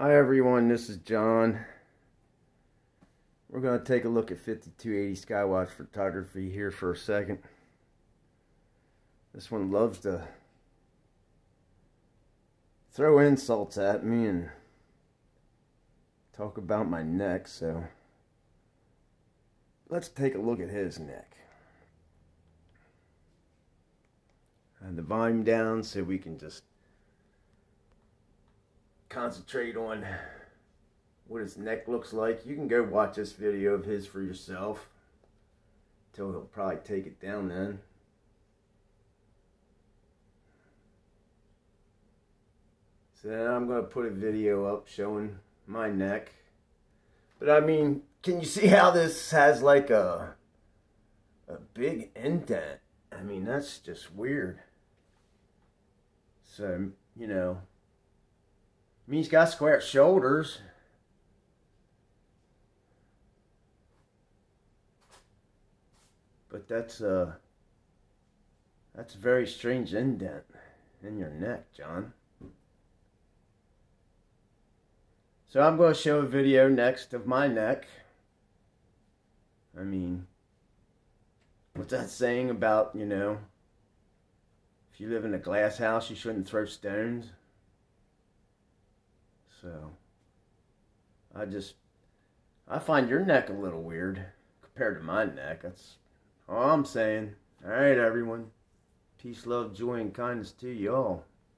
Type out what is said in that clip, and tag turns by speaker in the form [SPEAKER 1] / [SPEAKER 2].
[SPEAKER 1] Hi everyone, this is John. We're going to take a look at 5280 Skywatch photography here for a second. This one loves to throw insults at me and talk about my neck, so let's take a look at his neck. And the volume down so we can just concentrate on what his neck looks like. You can go watch this video of his for yourself. Till he'll probably take it down then. So then I'm going to put a video up showing my neck. But I mean, can you see how this has like a a big indent? I mean, that's just weird. So, you know, I mean, he's got square shoulders. But that's uh that's a very strange indent in your neck, John. So I'm going to show a video next of my neck. I mean, what's that saying about, you know, if you live in a glass house, you shouldn't throw stones? So, I just, I find your neck a little weird compared to my neck. That's all I'm saying. All right, everyone. Peace, love, joy, and kindness to you all.